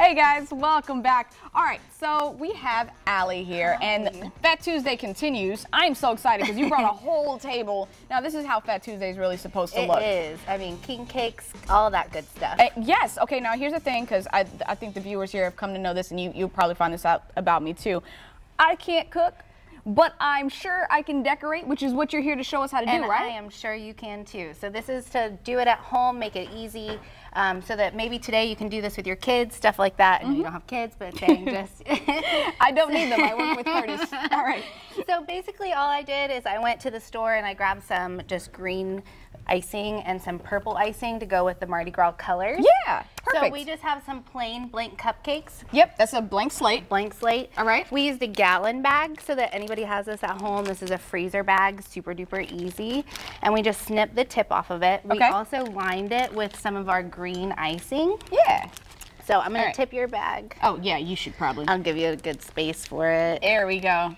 Hey guys, welcome back. All right, so we have Ali here, and Fat Tuesday continues. I'm so excited because you brought a whole table. Now, this is how Fat Tuesday is really supposed to It look. It is. I mean, king cakes, all that good stuff. Uh, yes. Okay. Now here's the thing, because I, I think the viewers here have come to know this, and you you'll probably find this out about me too. I can't cook, but I'm sure I can decorate, which is what you're here to show us how to and do, right? I am sure you can too. So this is to do it at home, make it easy, um, so that maybe today you can do this with your kids, stuff like that. I know you don't have kids, but saying just. I don't need them. I work with Curtis. All right. so basically, all I did is I went to the store and I grabbed some just green icing and some purple icing to go with the Mardi Gras colors. Yeah. So we just have some plain blank cupcakes. Yep. That's a blank slate. blank slate. All right. We used a gallon bag so that anybody has this at home. This is a freezer bag, super duper easy. And we just snip the tip off of it. We Okay. also lined it with some of our green icing. Yeah. So I'm gonna right. tip your bag. Oh yeah, you should probably. I'll give you a good space for it. there we go.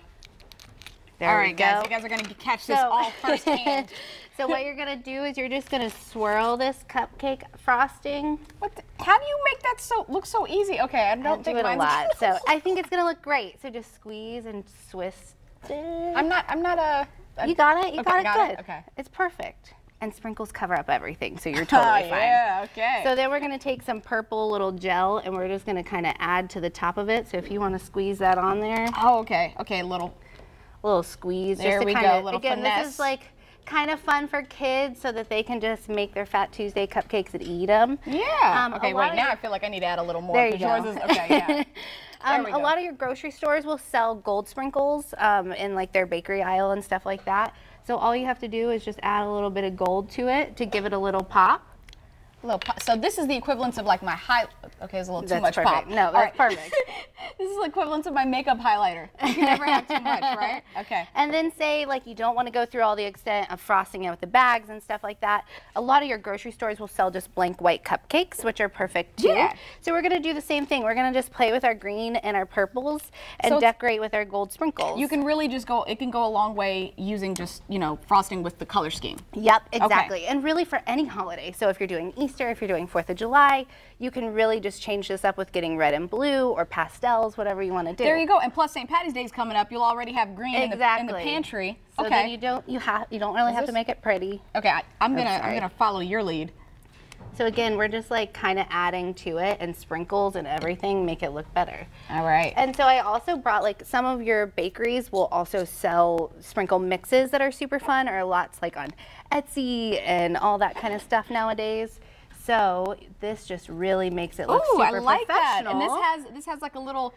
There All right, guys. You guys are gonna catch this So- all firsthand. so what you're gonna do is you're just gonna swirl this cupcake frosting. What? The, how do you make that so look so easy? Okay, I don't, I think do it a lot. So I think it's gonna look great. So just squeeze and twist it. I'm not. I'm not a. a You got it. You okay, got it got good. it, okay. It's perfect. And sprinkles cover up everything, so you're oh, totally oh, fine. Yeah. Okay. So then we're gonna take some purple little gel and we're just gonna kind of add to the top of it. So if you want to squeeze that on there, oh, okay. Okay, a little. Little squeeze. There we go, little Again, this is like kind of fun for kids so that they can just make their Fat Tuesday cupcakes and eat them. Yeah. Um, okay. Wait. Now your- I feel like I need to add a little more. There you go. Yours is, okay. Yeah. Um, a lot of your grocery stores will sell gold sprinkles um, in like their bakery aisle and stuff like that. So all you have to do is just add a little bit of gold to it to give it a little pop. Little pop. So this is the equivalent of like my high. Okay, it's a little too That's much perfect. pop. No, that's perfect. this is the equivalent of my makeup highlighter. You can never have too much, right? Okay. And then say like you don't want to go through all the extent of frosting it with the bags and stuff like that. A lot of your grocery stores will sell just blank white cupcakes, which are perfect too. Yeah. So we're gonna do the same thing. We're gonna just play with our green and our purples and So decorate with our gold sprinkles. You can really just go. It can go a long way using just you know frosting with the color scheme. Yep, exactly. And really for any holiday. So if you're doing Easter, if you're doing 4th of July, you can really just change this up with getting red and blue or pastels, whatever you want to do. There you go. And plus St. Patty's Day is coming up. You'll already have green in, the, in the pantry. So okay. then you don't you have you don't really have to make it pretty. okay. I, I'm gonna I'm gonna follow your lead. So again, we're just like kind of adding to it and sprinkles and everything make it look better. All right. And so I also brought like some of your bakeries will also sell sprinkle mixes that are super fun or lots like on Etsy and all that kind of stuff nowadays. So this just really makes it look Ooh, super I like that. And this has this has like a little.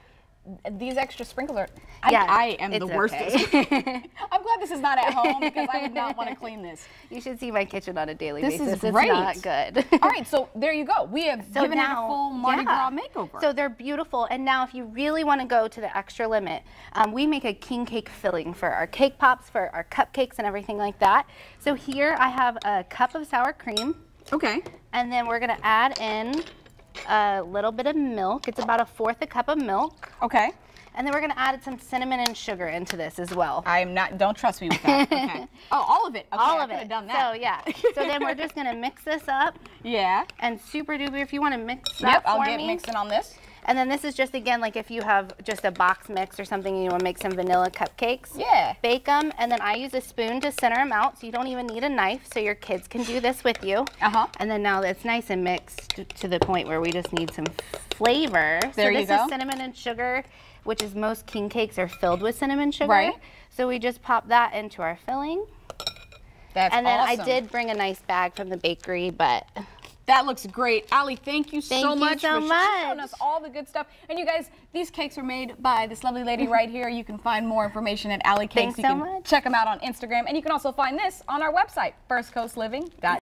These extra sprinkles are. I, Yeah, I am the worst. okay. I'm glad this is not at home because I would not want to clean this. You should see my kitchen on a daily This basis. This is It's great. not good. All right, so there you go. We have So given it a full Mardi yeah. Gras makeover. So they're beautiful. And now, if you really want to go to the extra limit, um, we make a king cake filling for our cake pops, for our cupcakes, and everything like that. So here I have a cup of sour cream, okay. and then we're going to add in a little bit of milk. It's about a fourth a cup of milk. Okay. And then we're going to add some cinnamon and sugar into this as well. I am not. Don't trust me with that. Okay. oh, all of it. Okay, All of it. Done that. So yeah. So then we're just going to mix this up. yeah. And super duper, if you want to mix that Yep. I'll get me. mixing on this. And then this is just again like if you have just a box mix or something and you want to make some vanilla cupcakes. Yeah. Bake them, and then I use a spoon to center them out, so you don't even need a knife, so your kids can do this with you. Uh huh. And then now it's nice and mixed to- the point where we just need some flavor. There so this is cinnamon and sugar, which is most king cakes are filled with cinnamon sugar. Right. So we just pop that into our filling. That's And then awesome. I did bring a nice bag from the bakery, but That looks great. Ali, thank you Thank so you much so for showing us all the good stuff. And you guys, these cakes are made by this lovely lady right here. You can find more information at Alley Cakes. Thanks you so can much. check them out on Instagram. And you can also find this on our website, firstcoastliving.com.